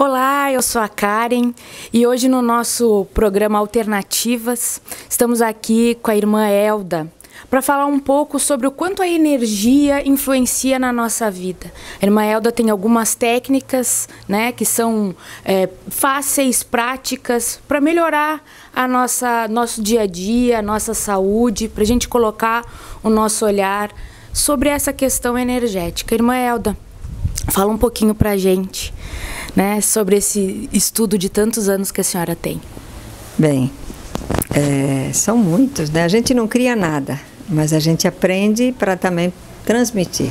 Olá, eu sou a Karen e hoje no nosso programa Alternativas estamos aqui com a irmã Elda para falar um pouco sobre o quanto a energia influencia na nossa vida. A irmã Elda tem algumas técnicas né, que são é, fáceis, práticas, para melhorar a nossa nosso dia a dia, a nossa saúde, para a gente colocar o nosso olhar sobre essa questão energética. Irmã Elda, fala um pouquinho para a gente né, sobre esse estudo de tantos anos que a senhora tem? Bem, é, são muitos, né? A gente não cria nada, mas a gente aprende para também transmitir.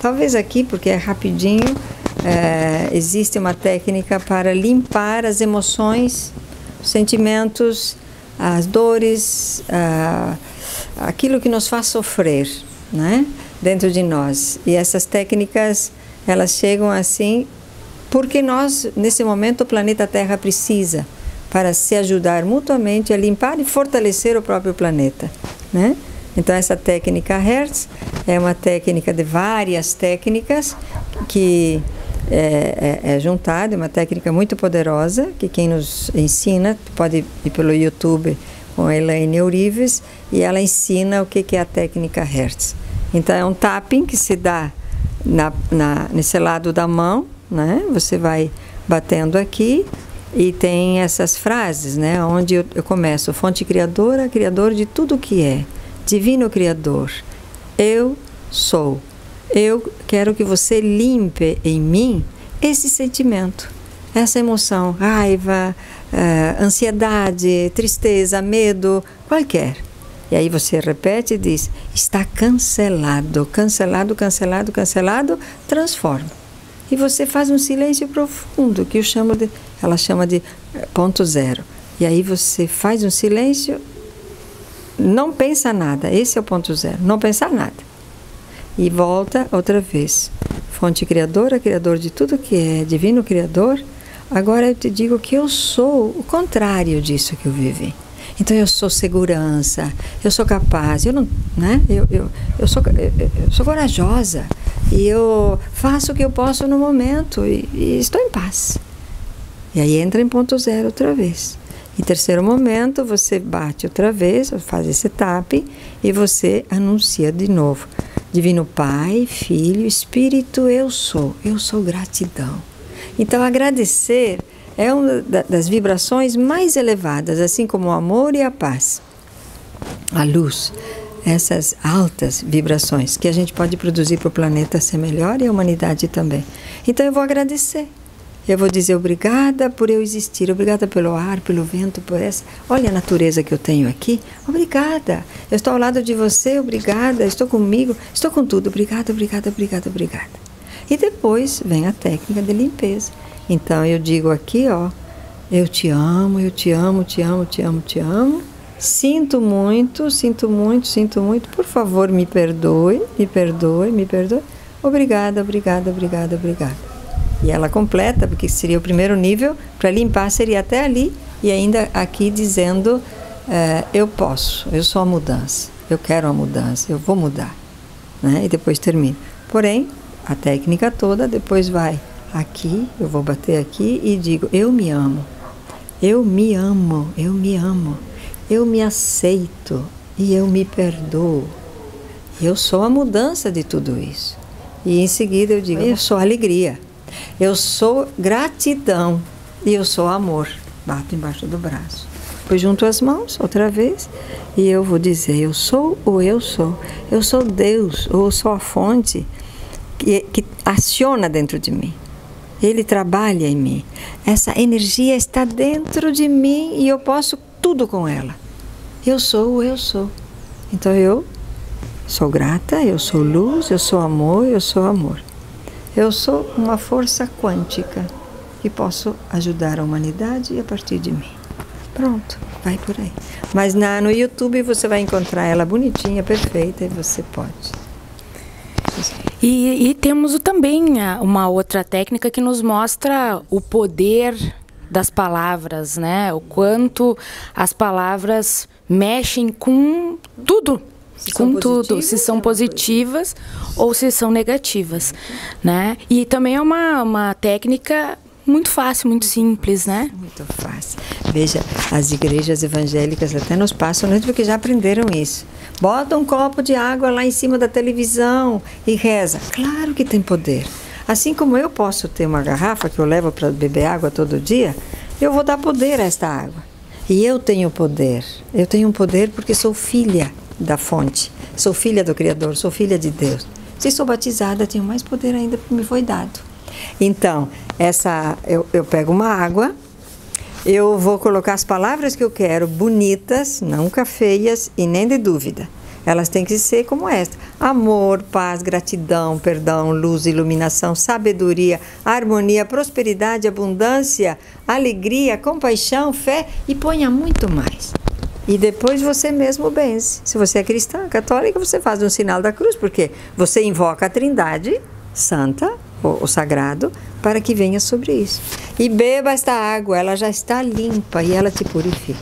Talvez aqui, porque é rapidinho, é, existe uma técnica para limpar as emoções, os sentimentos, as dores, aquilo que nos faz sofrer, né? Dentro de nós. E essas técnicas, elas chegam assim porque nós, nesse momento, o planeta Terra precisa para se ajudar mutuamente a limpar e fortalecer o próprio planeta, né? Então essa técnica Hertz é uma técnica de várias técnicas que é, é, é juntada, é uma técnica muito poderosa que quem nos ensina pode ir pelo YouTube com a Elaine Eurives e ela ensina o que, que é a técnica Hertz. Então é um tapping que se dá na, na, nesse lado da mão né? Você vai batendo aqui e tem essas frases, né? Onde eu, eu começo, fonte criadora, criador de tudo que é, divino criador. Eu sou. Eu quero que você limpe em mim esse sentimento, essa emoção, raiva, uh, ansiedade, tristeza, medo, qualquer. E aí você repete e diz: está cancelado, cancelado, cancelado, cancelado, transforma e você faz um silêncio profundo, que eu chamo de, ela chama de eh, ponto zero. E aí você faz um silêncio, não pensa nada, esse é o ponto zero, não pensar nada. E volta outra vez. Fonte criadora, criador de tudo que é, divino criador. Agora eu te digo que eu sou o contrário disso que eu vivi. Então eu sou segurança, eu sou capaz, eu não, né? Eu, eu, eu, sou, eu, eu sou corajosa, e eu faço o que eu posso no momento e, e estou em paz. E aí entra em ponto zero outra vez. Em terceiro momento, você bate outra vez, faz esse tap e você anuncia de novo. Divino Pai, Filho, Espírito, eu sou. Eu sou gratidão. Então, agradecer é uma das vibrações mais elevadas, assim como o amor e a paz. A luz essas altas vibrações que a gente pode produzir para o planeta ser melhor e a humanidade também. Então eu vou agradecer. Eu vou dizer obrigada por eu existir, obrigada pelo ar, pelo vento, por essa. Olha a natureza que eu tenho aqui. Obrigada. Eu estou ao lado de você, obrigada. Estou comigo, estou com tudo. Obrigada, obrigada, obrigada, obrigada. E depois vem a técnica de limpeza. Então eu digo aqui, ó, eu te amo, eu te amo, te amo, te amo, te amo. Sinto muito, sinto muito, sinto muito. Por favor, me perdoe, me perdoe, me perdoe. Obrigada, obrigada, obrigada, obrigada. E ela completa, porque seria o primeiro nível, para limpar seria até ali e ainda aqui dizendo: é, eu posso, eu sou a mudança, eu quero a mudança, eu vou mudar. Né? E depois termina. Porém, a técnica toda depois vai aqui, eu vou bater aqui e digo: eu me amo, eu me amo, eu me amo eu me aceito e eu me perdoo. Eu sou a mudança de tudo isso. E em seguida eu digo: eu sou alegria, eu sou gratidão e eu sou amor. Bato embaixo do braço. Depois junto as mãos outra vez e eu vou dizer: eu sou ou eu sou. Eu sou Deus ou eu sou a fonte que, que aciona dentro de mim. Ele trabalha em mim. Essa energia está dentro de mim e eu posso tudo com ela. Eu sou o eu sou. Então eu sou grata, eu sou luz, eu sou amor, eu sou amor. Eu sou uma força quântica e posso ajudar a humanidade a partir de mim. Pronto, vai por aí. Mas na, no YouTube você vai encontrar ela bonitinha, perfeita e você pode. E, e temos também uma outra técnica que nos mostra o poder das palavras, né? O quanto as palavras mexem com tudo. Se com tudo, se são positivas ou se são negativas, né? E também é uma, uma técnica muito fácil, muito simples, né? Muito fácil. Veja, as igrejas evangélicas até nos passam isso porque já aprenderam isso. Bota um copo de água lá em cima da televisão e reza. Claro que tem poder. Assim como eu posso ter uma garrafa que eu levo para beber água todo dia, eu vou dar poder a esta água. E eu tenho poder. Eu tenho poder porque sou filha da fonte. Sou filha do Criador, sou filha de Deus. Se sou batizada, tenho mais poder ainda porque me foi dado. Então, essa eu, eu pego uma água, eu vou colocar as palavras que eu quero, bonitas, nunca feias e nem de dúvida. Elas têm que ser como esta: amor, paz, gratidão, perdão, luz, iluminação, sabedoria, harmonia, prosperidade, abundância, alegria, compaixão, fé e ponha muito mais. E depois você mesmo benze. Se você é cristã, católica, você faz um sinal da cruz, porque você invoca a Trindade Santa, o, sagrado, para que venha sobre isso. E beba esta água, ela já está limpa e ela te purifica.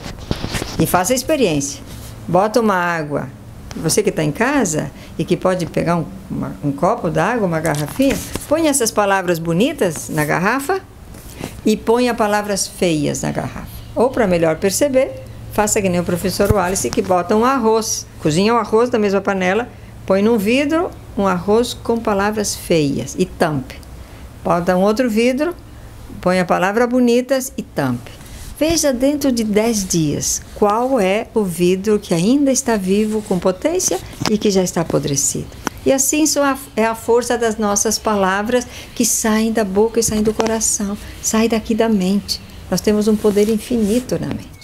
E faça a experiência. Bota uma água você que está em casa e que pode pegar um, uma, um copo d'água, uma garrafinha, põe essas palavras bonitas na garrafa e ponha palavras feias na garrafa. Ou para melhor perceber, faça que nem o professor Wallace que bota um arroz, cozinha o arroz da mesma panela, põe num vidro um arroz com palavras feias e tampe. Bota um outro vidro, põe a palavra bonitas e tampe. Veja dentro de 10 dias qual é o vidro que ainda está vivo com potência e que já está apodrecido. E assim é a força das nossas palavras que saem da boca e saem do coração, saem daqui da mente. Nós temos um poder infinito na mente.